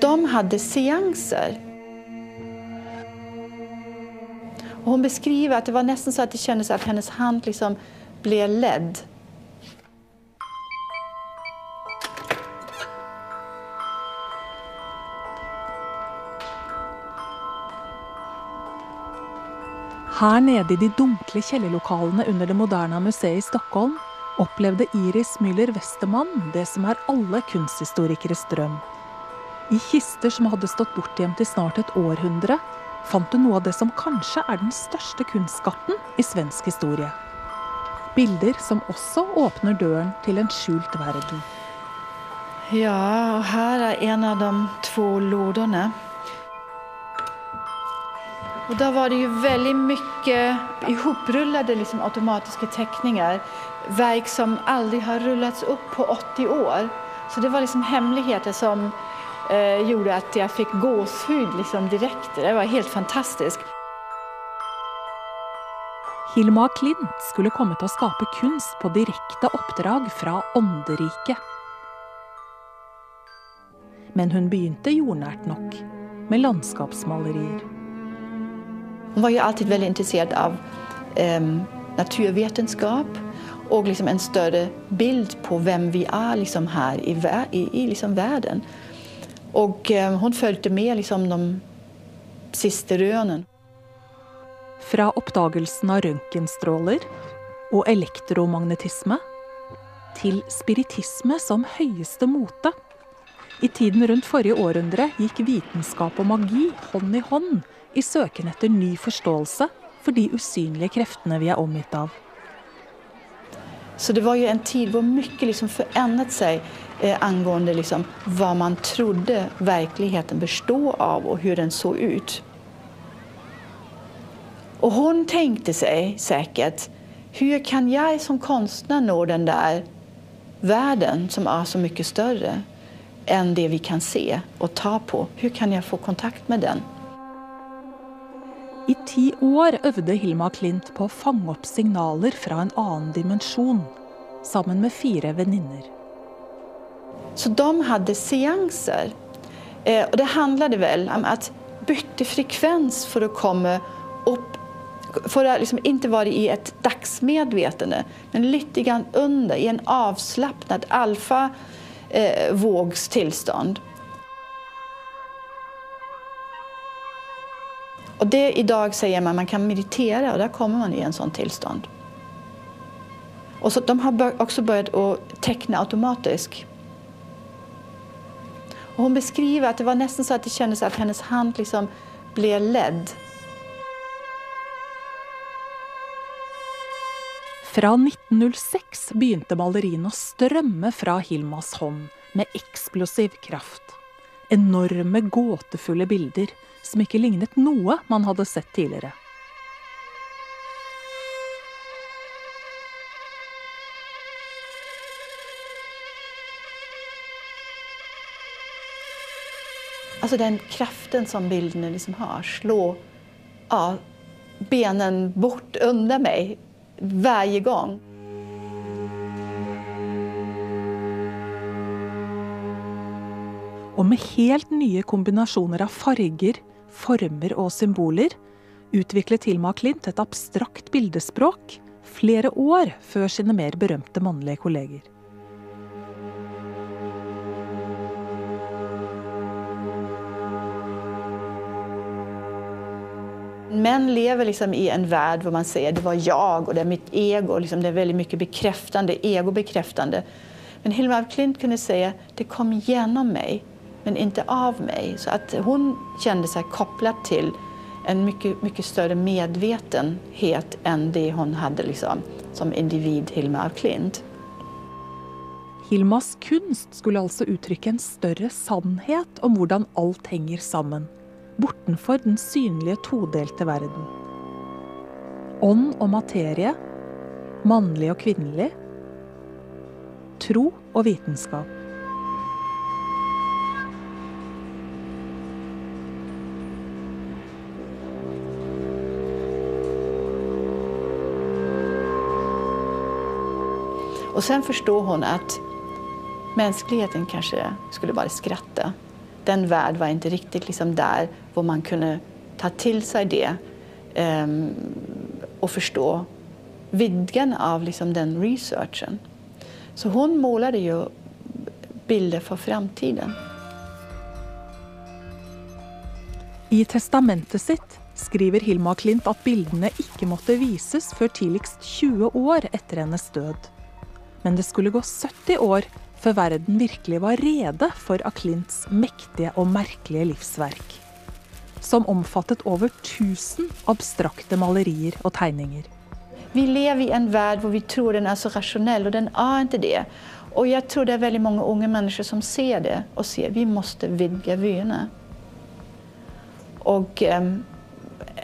De hadde seanser. Og hun beskriver at det var nesten så at det kjennes at hennes hand liksom ble ledd. Her nede i de dunkle kjellerlokalene under det moderne museet i Stockholm opplevde Iris Müller Westermann det som er alle kunsthistorikeres drøm. I kister som hadde stått bortgjemt i snart et århundre, fant hun noe av det som kanskje er den største kunstskatten i svensk historie. Bilder som også åpner døren til en skjult verden. Ja, og her er en av de to lådene. Og da var det jo veldig mye ihoprullede liksom, automatiske tegninger. Verk som aldri har rullet opp på 80 år. Så det var liksom hemmeligheter som eh, gjorde at jeg fikk gåshud liksom, direkte. Det var helt fantastisk. Hilma Klint skulle komme til å skape kunst på direkte oppdrag fra ånderiket. Men hun begynte jordnært nok, med landskapsmalerier. Hun var jo alltid veldig interessert av eh, naturvitenskap og liksom en større bild på hvem vi er liksom her i, i, i liksom verden. Og eh, hun fulgte med liksom de siste rønene. Fra oppdagelsen av røntgenstråler og elektromagnetisme til spiritisme som høyeste mote. I tiden rundt forrige århundre gikk vitenskap og magi hånd i hånd i søken etter ny forståelse for de usynlige kreftene vi er omgitt av. Så det var jo en tid hvor mye liksom forandret seg angående liksom, hva man trodde virkeligheten bestod av, og hvordan den så ut. Og hun tenkte seg sikkert hvordan kan jeg som kunstner nå den der verden som er så mye større enn det vi kan se og ta på? Hvordan kan jeg få kontakt med den? I ti år øvde Hilma Klint på å fange opp signaler fra en annen dimensjon, sammen med fire venninner. Så de hadde seanser. Eh, og det handlet vel om å bytte frekvens for å komme opp for å liksom ikke være i et dagsmedvetende, men litt under, i en avslappet alfavågstilstand. Og det i dag sier man man kan meditere, og da kommer man i en sånn tilstand. Og så, de har også begynt å tegne automatisk. Og hun beskriver at det var nesten så at det kjennes at hennes hand liksom ble ledd. Fra 1906 begynte maleriene å strømme fra Hilmas hånd med eksplosiv kraft. Enorme, gåtefulle bilder som ikke lignet noe man hadde sett tidligere. Altså den kraften som bildene liksom har. Slå ja, benen bort under meg hver gang. Og med helt nye kombinasjoner av farger, former og symboler utviklet Hilma Klint et abstrakt bildespråk flere år før sine mer berømte mannlige kolleger. Menn lever liksom i en verden hvor man sier det var jeg og det er mitt ego. Liksom det er veldig mye bekreftende, egobekreftende. Men Hilma Klint kunne si det kom gjennom meg, men ikke av meg. Så at hun kjente seg koblet til en mye, mye større medvetenhet enn det hun hadde liksom, som individ Hilma Klint. Hilmas kunst skulle altså uttrykke en større sannhet om hvordan alt henger sammen bortenfor den synlige todelte verden. Ånd og materie, mannlig og kvinnelig, tro og vitenskap. Og så forstår hun at menneskeligheten kanskje skulle bare skratte den värld var inte riktigt liksom där hvor man kunne ta til seg det um, og forstå vidden av liksom den researchen. Så hun målade jo bilder for framtiden. I testamentet sitt skriver Hilma Klint at bildene ikke måtte vises før tidligst 20 år etter hennes død. Men det skulle gå 70 år før verden virkelig var rede for Aklints mektige og merkelige livsverk. Som omfattet over 1000 abstrakte malerier og tegninger. Vi lever i en verden hvor vi tror den er så rasjonell, og den er ikke det. Og jeg tror det er veldig mange unge mennesker som ser det og sier vi må vidge vyene. Og um,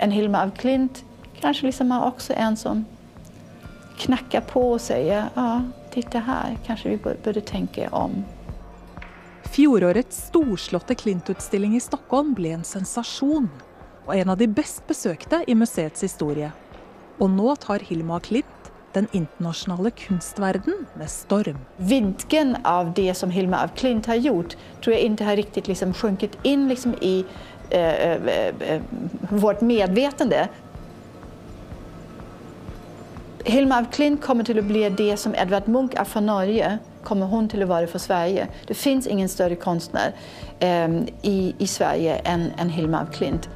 en Hilma av Klint kanskje liksom er også en som knakker på og sier ja, titta her, kanskje vi burde tenke om. Fjorårets storslåtte Klint-utstilling i Stockholm ble en sensasjon, og en av de best besøkte i museets historie. Og nå tar Hilma Klint den internasjonale kunstverden med storm. Vidden av det som Hilma av Klint har gjort, tror jeg ikke har riktig liksom sjunket inn liksom i Eh, eh, eh, vårt medvetande. Hilma af Klint kommer til å bli det som Edvard Munch er for Norge, kommer hun til å være for Sverige. Det fins ingen større kunstner eh, i, i, Sverige enn en Hilma af Klint.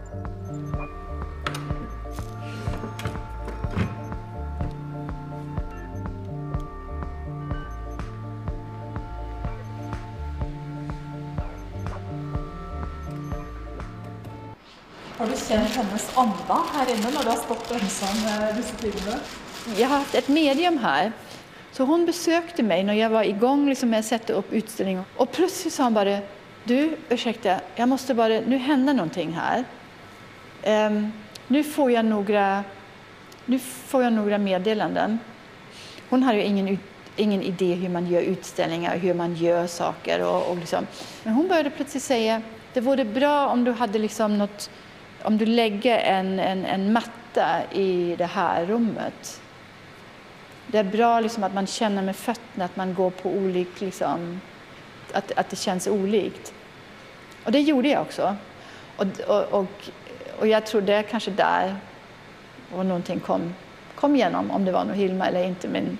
Har du kjent hennes anda her inne når du har stått ensom disse tidene? Jeg har hatt et medium her. Så hun besøkte meg når jeg var i gang liksom, med å sette opp utstillingen. Og plutselig sa hun bare Du, unnskyld, jeg måtte bare Nå hender noe her. Um, Nå får jeg noen meddelanden. Hun har jo ingen, ingen idé hvordan man gjør utstillinger, hvordan man gjør saker. Og, og liksom. Men hun begynte plutselig si det vore bra om du hadde liksom noe om du legger en, en, en, matte i det her rommet Det er bra liksom, at man kjenner med føttene at man går på ulik liksom, at, at, det kjennes ulikt. Og det gjorde jeg også. Og, og, og, og jeg tror det er kanskje der og noe kom, kom gjennom, om det var noe Hilma eller ikke. Men